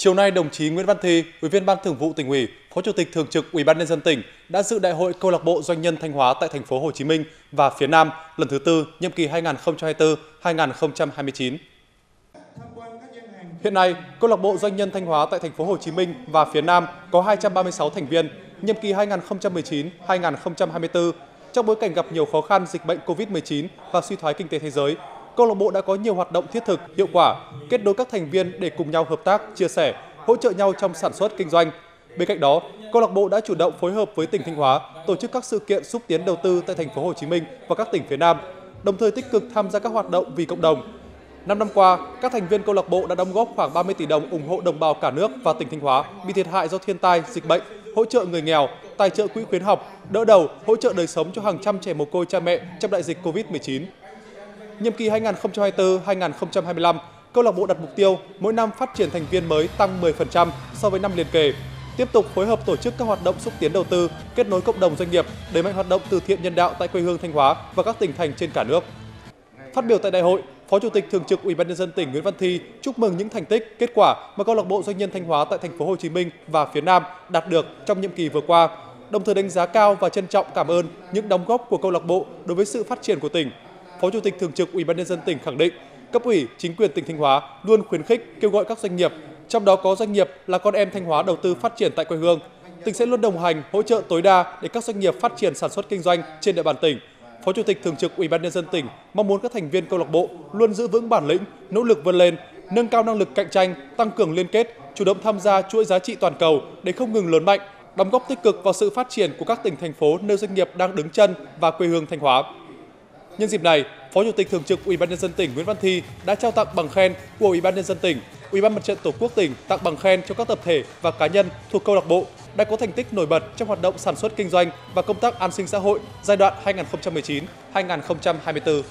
Chiều nay, đồng chí Nguyễn Văn Thi, Ủy viên Ban Thường vụ Tỉnh ủy, Phó Chủ tịch Thường trực Ủy ban nhân dân tỉnh đã dự đại hội câu lạc bộ doanh nhân Thanh Hóa tại thành phố Hồ Chí Minh và phía Nam lần thứ tư nhiệm kỳ 2024-2029. Hiện nay, câu lạc bộ doanh nhân Thanh Hóa tại thành phố Hồ Chí Minh và phía Nam có 236 thành viên, nhiệm kỳ 2019-2024. Trong bối cảnh gặp nhiều khó khăn dịch bệnh COVID-19 và suy thoái kinh tế thế giới, câu lạc bộ đã có nhiều hoạt động thiết thực, hiệu quả, kết nối các thành viên để cùng nhau hợp tác, chia sẻ, hỗ trợ nhau trong sản xuất kinh doanh. Bên cạnh đó, câu lạc bộ đã chủ động phối hợp với tỉnh Thanh Hóa tổ chức các sự kiện xúc tiến đầu tư tại thành phố Hồ Chí Minh và các tỉnh phía Nam, đồng thời tích cực tham gia các hoạt động vì cộng đồng. Năm năm qua, các thành viên câu lạc bộ đã đóng góp khoảng 30 tỷ đồng ủng hộ đồng bào cả nước và tỉnh Thanh Hóa bị thiệt hại do thiên tai, dịch bệnh, hỗ trợ người nghèo, tài trợ quỹ khuyến học, đỡ đầu, hỗ trợ đời sống cho hàng trăm trẻ mồ côi cha mẹ trong đại dịch Covid-19. Nhiệm kỳ 2024-2025, câu lạc bộ đặt mục tiêu mỗi năm phát triển thành viên mới tăng 10% so với năm liền kề. Tiếp tục phối hợp tổ chức các hoạt động xúc tiến đầu tư, kết nối cộng đồng doanh nghiệp, đẩy mạnh hoạt động từ thiện nhân đạo tại quê hương Thanh Hóa và các tỉnh thành trên cả nước. Phát biểu tại đại hội, Phó Chủ tịch Thường trực Ủy ban nhân dân tỉnh Nguyễn Văn Thi chúc mừng những thành tích, kết quả mà câu lạc bộ doanh nhân Thanh Hóa tại thành phố Hồ Chí Minh và phía Nam đạt được trong nhiệm kỳ vừa qua, đồng thời đánh giá cao và trân trọng cảm ơn những đóng góp của câu lạc bộ đối với sự phát triển của tỉnh. Phó Chủ tịch Thường trực Ủy ban nhân dân tỉnh khẳng định, cấp ủy, chính quyền tỉnh Thanh Hóa luôn khuyến khích kêu gọi các doanh nghiệp, trong đó có doanh nghiệp là con em Thanh Hóa đầu tư phát triển tại quê hương. Tỉnh sẽ luôn đồng hành, hỗ trợ tối đa để các doanh nghiệp phát triển sản xuất kinh doanh trên địa bàn tỉnh. Phó Chủ tịch Thường trực Ủy ban nhân dân tỉnh mong muốn các thành viên câu lạc bộ luôn giữ vững bản lĩnh, nỗ lực vươn lên, nâng cao năng lực cạnh tranh, tăng cường liên kết, chủ động tham gia chuỗi giá trị toàn cầu để không ngừng lớn mạnh, đóng góp tích cực vào sự phát triển của các tỉnh thành phố nơi doanh nghiệp đang đứng chân và quê hương Thanh Hóa. Nhân dịp này, Phó Chủ tịch Thường trực Ủy ban nhân dân tỉnh Nguyễn Văn Thi đã trao tặng bằng khen của Ủy ban nhân dân tỉnh, Ủy ban Mặt trận Tổ quốc tỉnh tặng bằng khen cho các tập thể và cá nhân thuộc câu lạc bộ đã có thành tích nổi bật trong hoạt động sản xuất kinh doanh và công tác an sinh xã hội giai đoạn 2019-2024.